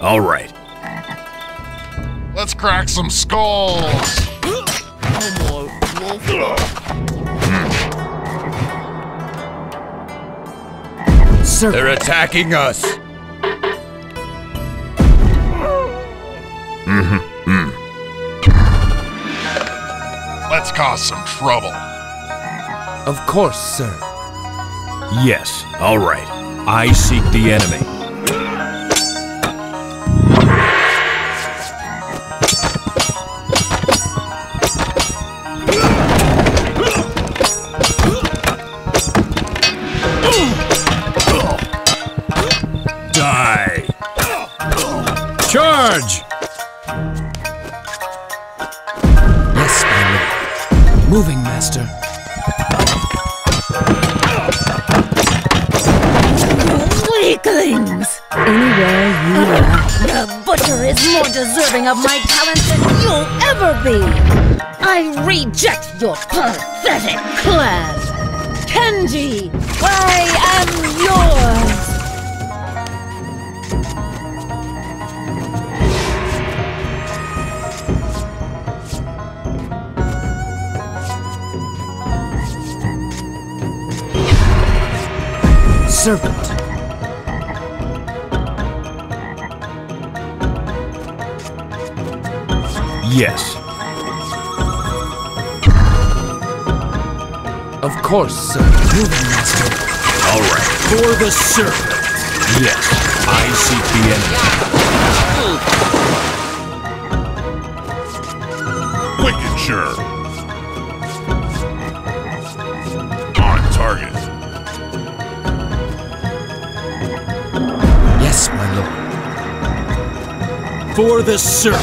All right. Let's crack some skulls. Sir, They're attacking us. Mm-hmm. Let's cause some trouble. of course, sir. Yes. All right. I seek the enemy. Charge! Yes, my lord. Moving, master. Weaklings! Anywhere you are, the butcher is more deserving of my talents than you'll ever be! I reject your pathetic class! Kenji, I am yours! Serpent. Yes. Of course, sir. Moving, master. All right. For the serpent. Yes. I seek the enemy. For the serpent.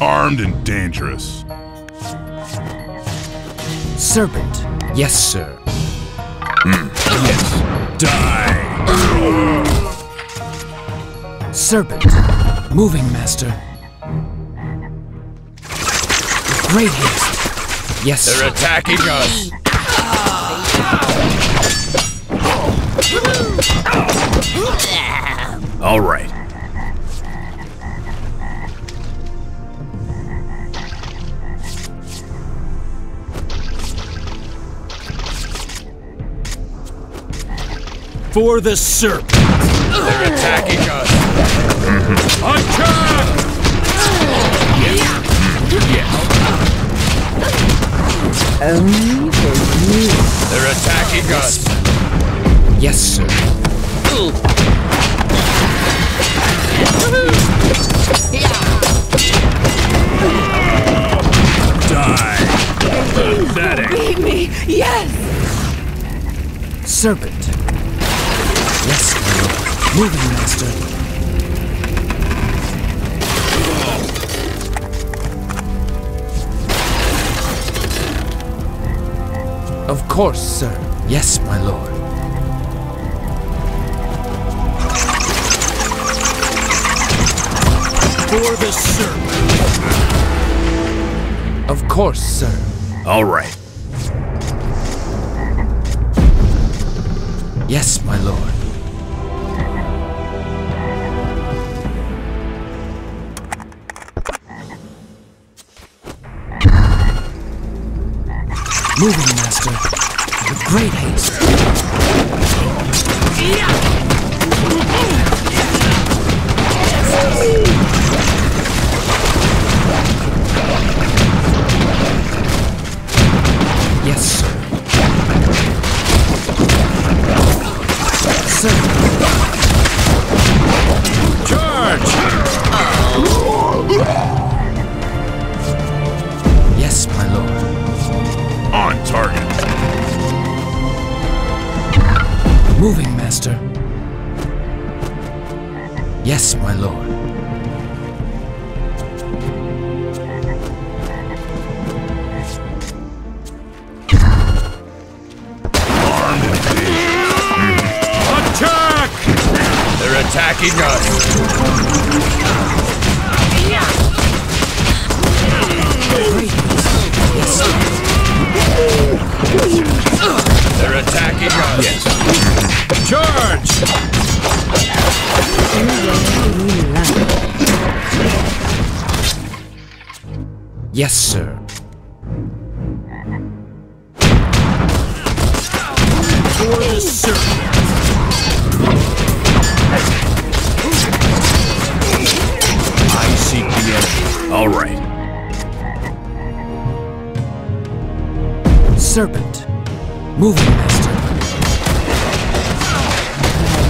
Armed and dangerous. Serpent. Yes, sir. Hmm. Yes. Die. Serpent. Moving, master. With great haste. Yes, They're attacking us. All right. For the serpent. They're attacking us. Mm-hmm. Attack! Only for you. They're attacking us. Yes, sir. Die. Pathetic. Beat me! Yes! Serpent. Yes, my. Moving, master. Of course, sir. Yes, my lord. For the serpent. Of course, sir. All right. Yes, my lord. Moving, master. With great haste. Yes, sir. Sir. Charge! Yes, target. Moving, master. Yes, my lord. Armed. Attack! They're attacking us. Yes. Charge! Yes, sir. For the serpent. I seek the enemy. All right. Serpent. Moving.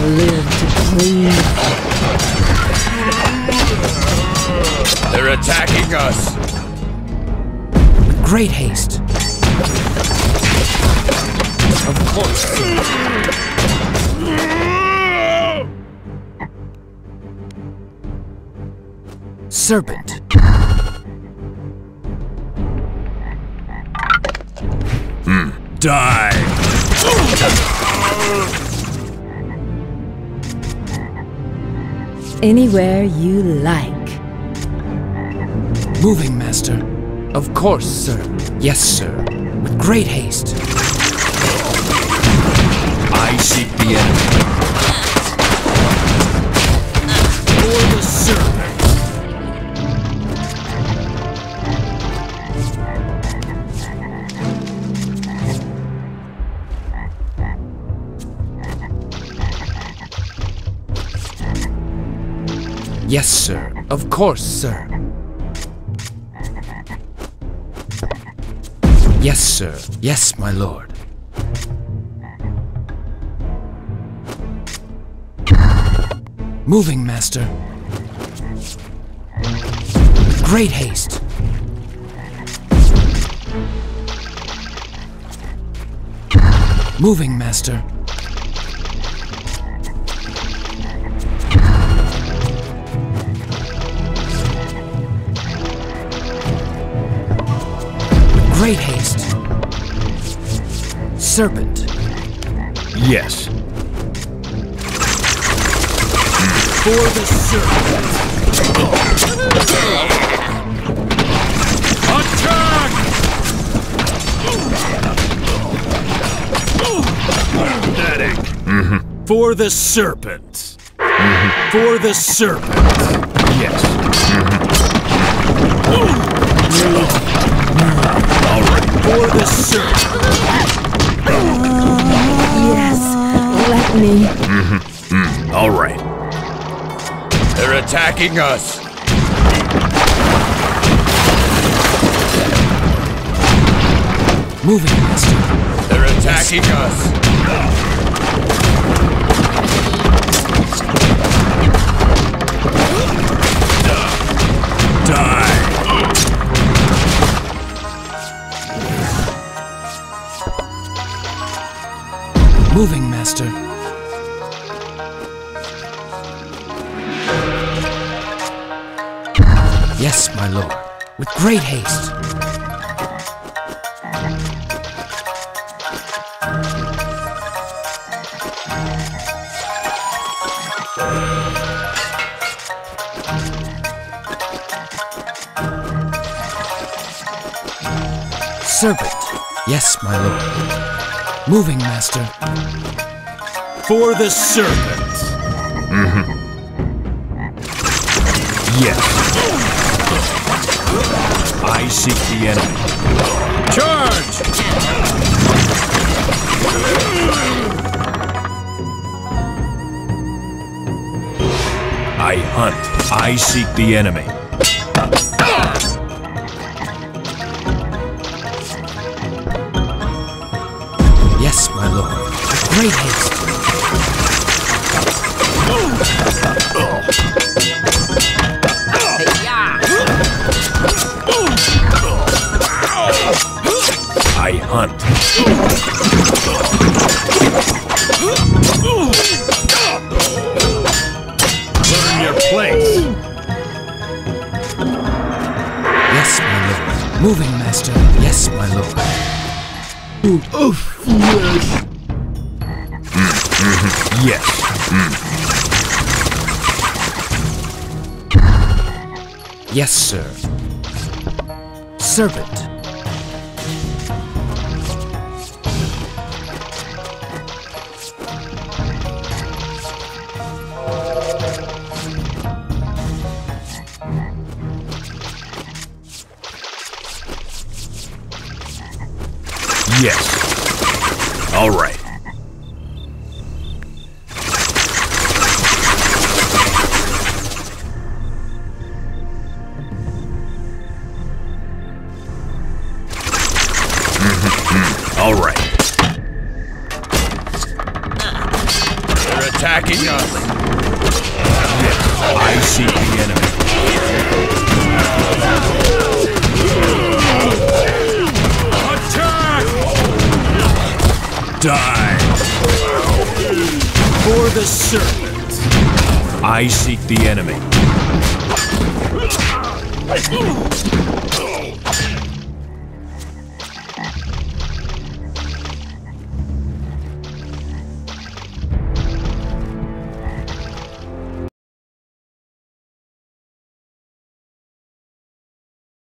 Live to please. They're attacking us. With great haste. Of course. Serpent. Hmm. Die! Anywhere you like. Moving master. Of course, sir. Yes, sir. With great haste. I seek the enemy. Yes, sir. Of course, sir. Yes, sir. Yes, my lord. Moving, master. Great haste. Moving, master. Great haste. Serpent. Yes. For the mm-hmm. serpent. Attack! For the serpent. For the serpent. Yes. Mm-hmm. Right. For the serpent. Yes, let me. Mm-hmm. All right. They're attacking us. Moving, master. They're attacking us. Die. Moving, master. Yes, my lord. With great haste. Serpent. Yes, my lord. Moving, master. For the serpent. Mm-hmm. Yes. I seek the enemy. Charge! I hunt. I seek the enemy. I hunt. Your place. Yes, my lord. Moving, master. Yes, Yes. Mm. Yes, sir. Servant. Yes. All right. All right. They're attacking us. I seek the enemy. Attack! Die! For the serpent. I seek the enemy.